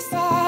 said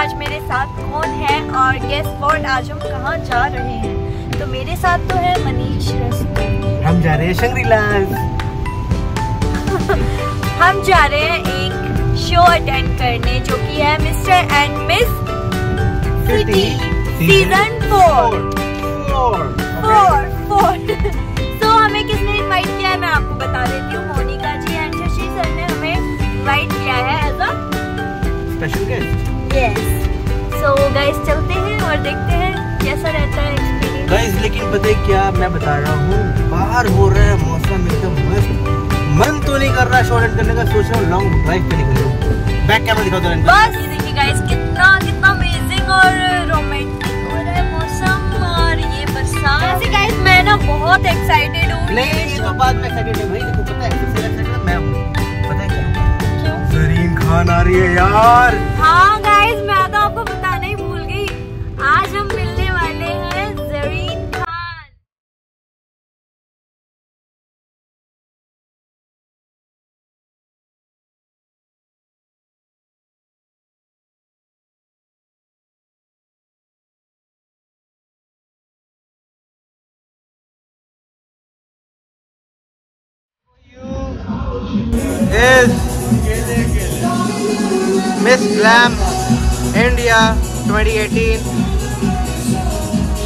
आज मेरे साथ कौन है और गेस वॉट आज हम कहाँ जा रहे हैं? तो मेरे साथ तो है मनीष हम जा रहे हैं शंग्रीला हम जा रहे हैं एक शो अटेंड करने जो कि है mister and miss city season four four और देखते हैं कैसा रहता है एक्सपीरियंस गाइस लेकिन पता है क्या मैं बता रहा हूँ? बाहर हो रहा है मौसम एकदम मस्त। मन तो नहीं कर रहा शॉर्ट करने का सोच रहा हूँ लॉन्ग ड्राइव पे निकलूँ बैक कैमरा जरा इनका। बस ये देखिए गाइस कितना कितना अमेजिंग और रोमांटिक हो रहा है मौसम और ये बरसात। वैसे गाइस मैं ना बहुत एक्साइटेड हूँ। नहीं ये तो बाद में एक्साइटेड है भाई। देखो पता है सबसे एक्साइटेड मैं हूँ। पता है क्या? क्यों? जरीन खान आ रही है यार। हाँ guys is Miss Glam India 2018.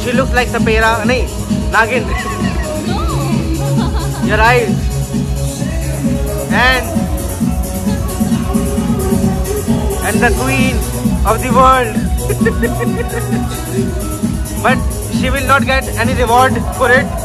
She looks like Sapera. नहीं, Nagin. Your eyes. And and the queen of the world. but she will not get any reward for it.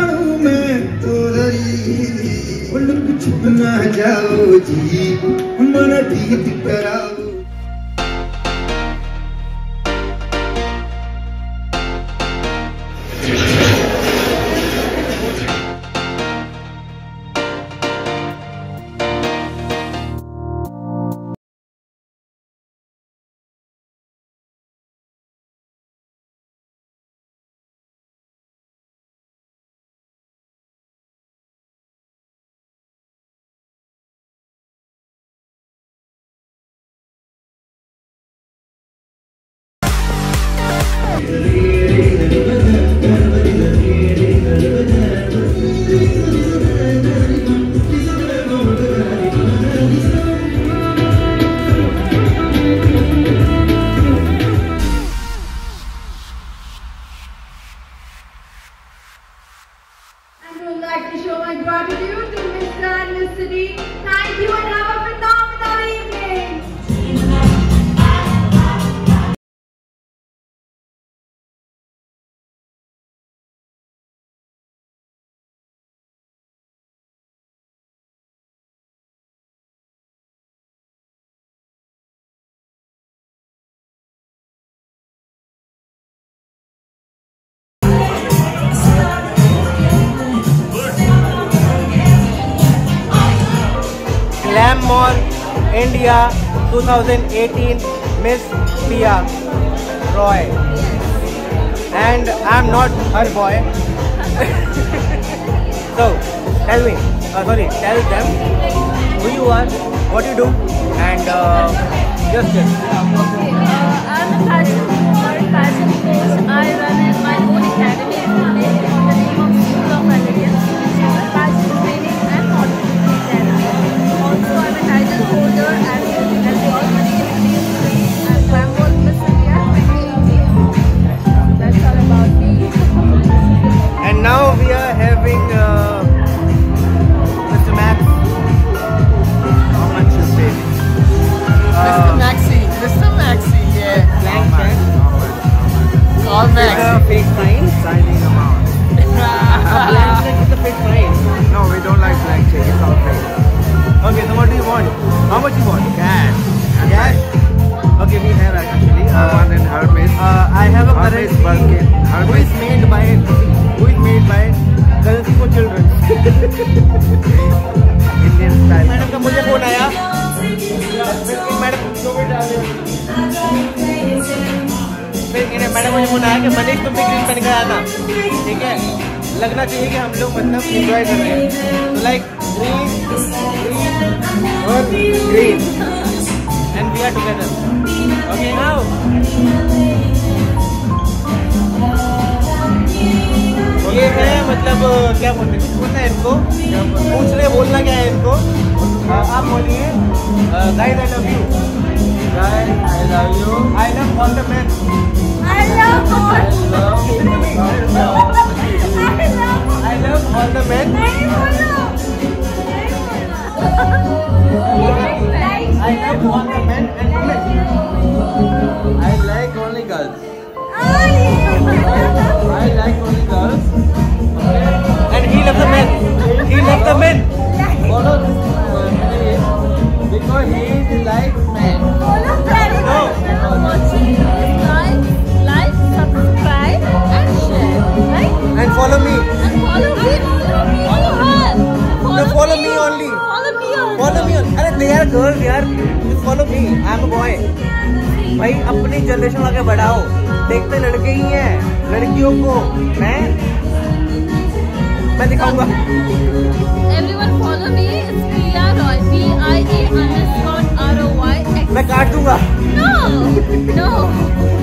सब जानू मैं तोरी उलक छुप ना जाओ जी मन प्रीत कराओ India 2018 Miss Pia Roy. And I'm not her boy. so, tell me, uh, sorry, tell them who you are, what you do, and uh, just just. फिर मैडम मुझे आया कि मनीष, तुम भी ग्रीन पहन कर आना। ठीक है? लगना चाहिए कि हम लोग मतलब एंजॉय कर रहे हैं। तो लाइक ग्रीन ग्रीन और green and we are together okay now ये है मतलब क्या बोलते हैं? बोलना है इनको। पूछ रहे बोलना क्या है इनको? आप बोलिए। Guys I love you What you? I love condiments. I love condiments. I love all I love. I love condiments and women. I like only girls. I like only girls. And he loves the men. He loves the men. Young boy भाई अपनी generation आगे बढ़ाओ। देखते लड़के ही हैं लड़कियों को। मैं? मैं दिखाऊँगा। मैं काट दूँगा। No, no.